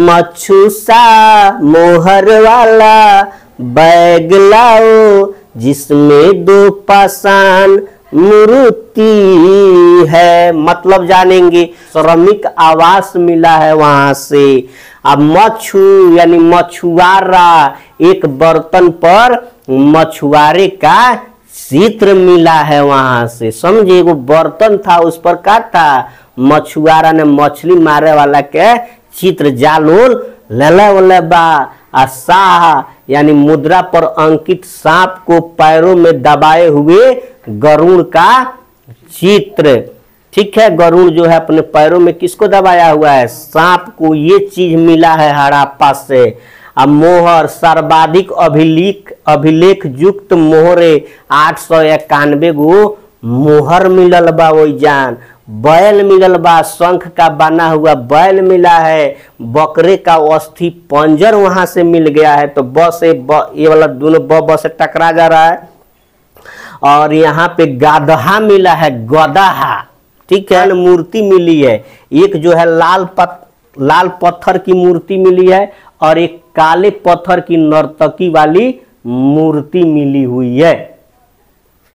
मछुसा मोहर वाला बैग लाओ, जिसमें दो पासान मूर्ति है। मतलब जानेंगे, श्रमिक आवास मिला है वहाँ से। अब मच्छू यानी मछुआरा, एक बर्तन पर मछुआरे का चित्र मिला है वहाँ से। समझे, एगो बर्तन था, उस पर का था? मछुआरा ने मछली मारे वाला के चित्र जालोल लले वले बा आ साह यानी मुद्रा पर अंकित सांप को पैरों में दबाए हुए गरुड़ का चित्र। ठीक है गरुड़ जो है अपने पैरों में किसको दबाया हुआ है? सांप को ये चीज़ मिला है हड़प्पा से अब मोहर, सर्वाधिक अभिलेख अभिलेख युक्त मोहरे आठ सौ इक्यानवे गो मोहर मिलल बा वही जान। बैल मिलल बा, शंख का बना हुआ बैल मिला है, बकरे का अस्थि पंजर वहाँ से मिल गया है। तो ब से ये वाला दोनों ब ब से टकरा जा रहा है। और यहाँ पे गादहा मिला है, गदहा। ठीक है मूर्ति मिली है। एक जो है लाल पत, लाल पत्थर की मूर्ति मिली है और एक काले पत्थर की नर्तकी वाली मूर्ति मिली हुई है।